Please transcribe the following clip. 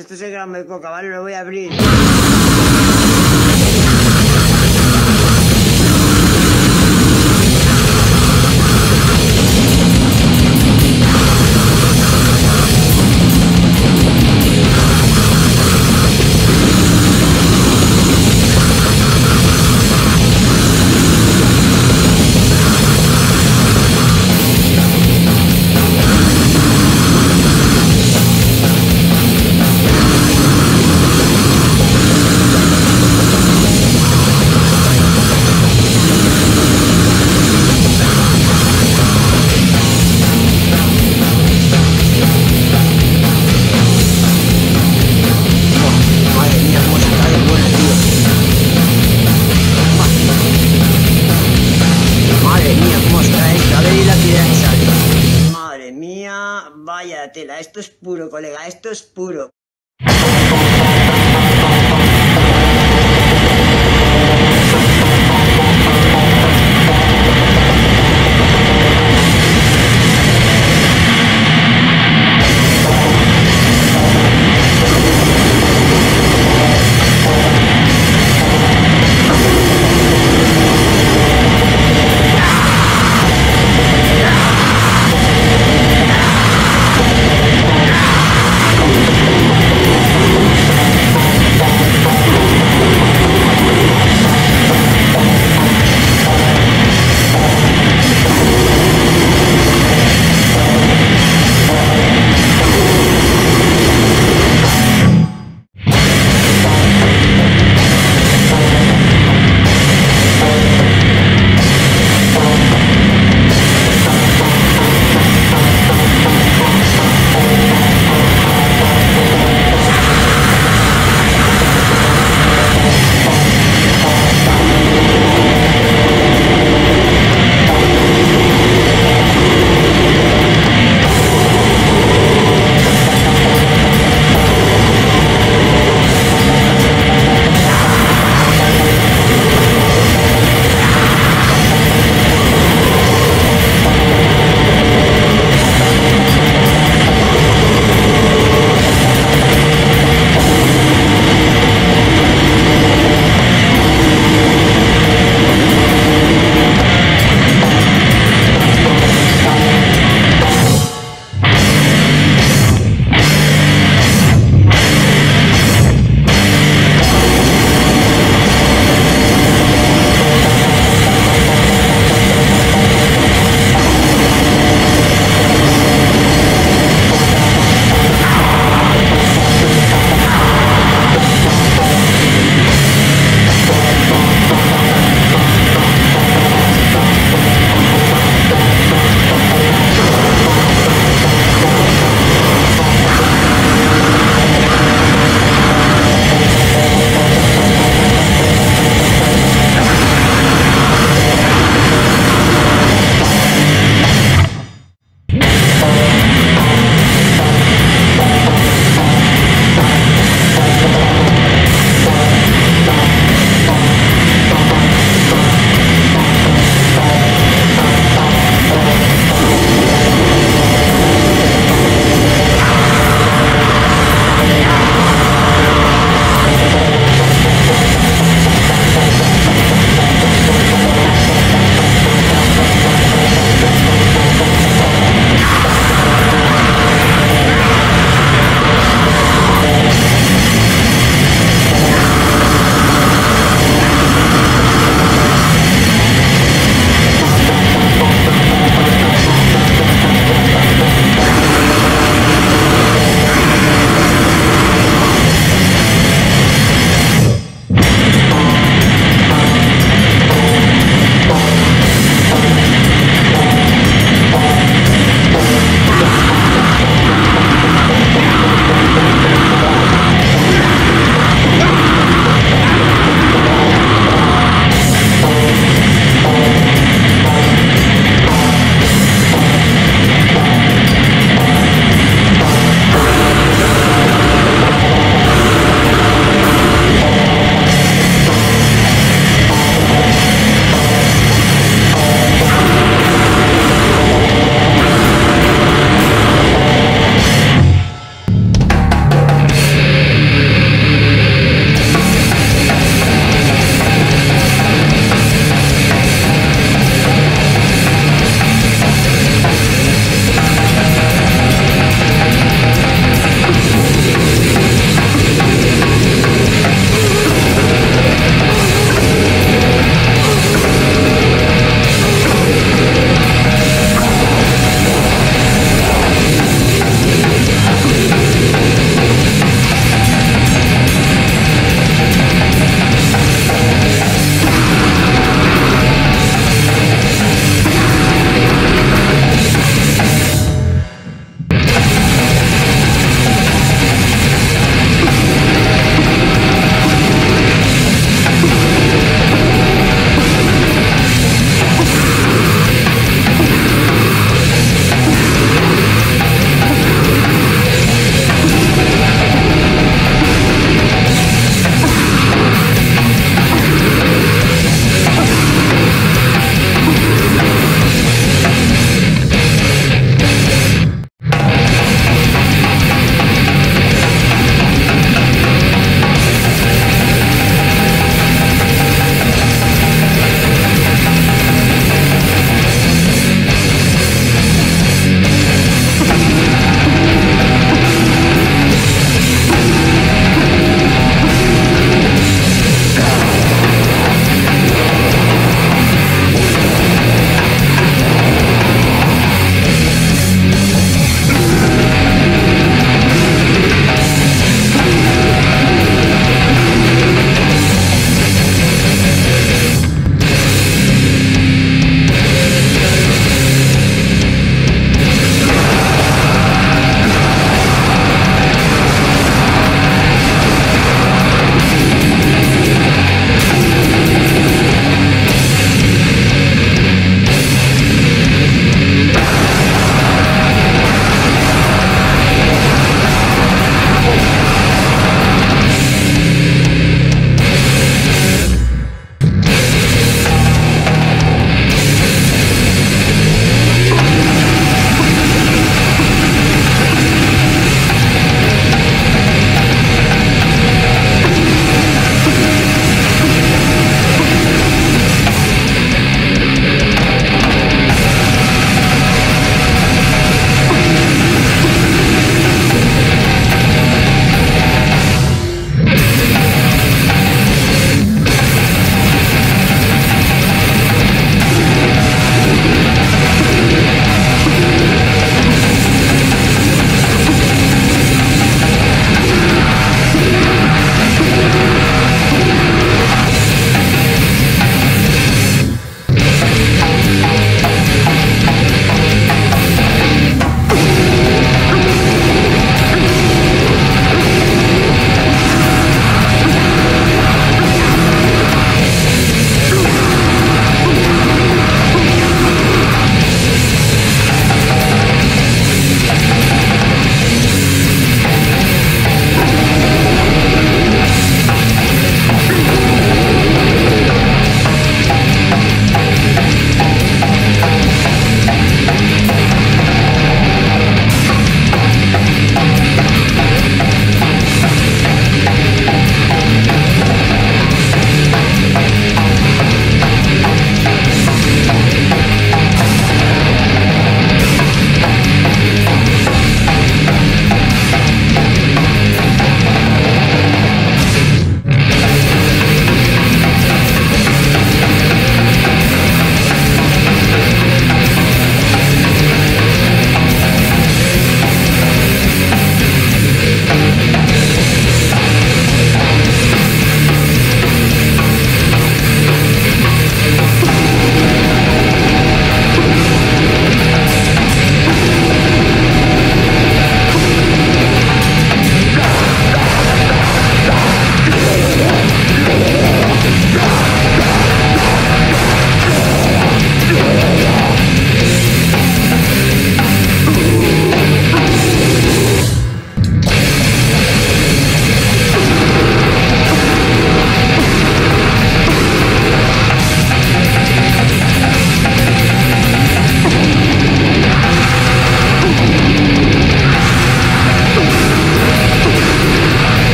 esto se grama de coca, ¿vale? Lo voy a abrir. es puro.